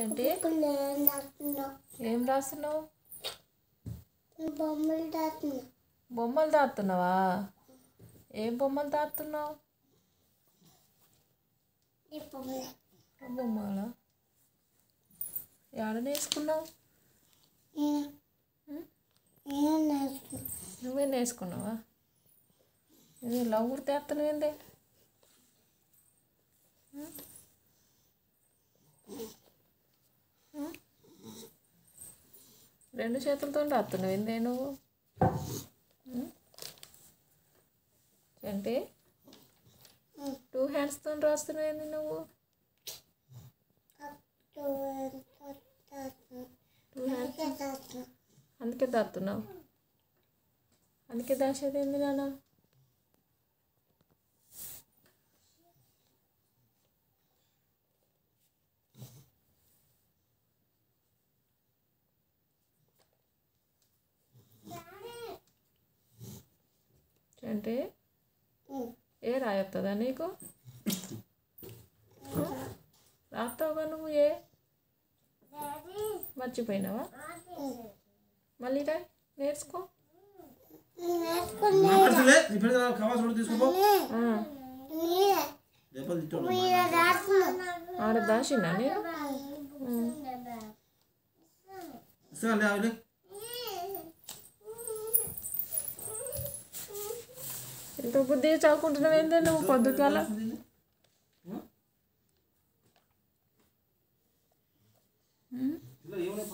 ఏంటి? ఏం రాస్తున్నావు? బొమ్మలు బొమ్మలు దాస్తున్నావా ఏం బొమ్మలు దాస్తున్నావు ఈ బొమ్మలు. ఎక్కడ నేర్చుకున్నావు నేను? నేను నేర్చుకున్నా నువ్వే నేర్చుకున్నావా ఇది లవ్ తేస్తున్నావు ఏంది? రెండు చేతులతో రాస్తున్నావు ఏంది నువ్వు అంటే టూ హ్యాండ్స్తో రాస్తున్నావు ఏంది నువ్వు? టూ హ్యాండ్స్ దాస్తున్నా అందుకే దాస్తున్నావు అందుకే దాచేది ఏంది నాన్న? అంటే ఏ రాయొస్తుందా నీకు? రాస్తావుగా నువ్వు ఏ? మర్చిపోయినావా? మళ్ళీ రాయ్ నేర్చుకో. నేర్చుకున్నా మాట్లాడుతులే ఇప్పుడు ఎంత బుద్ధి చదువుకుంటున్నావు ఏంటంటే నువ్వు? పొద్దుకాల ఏమైనా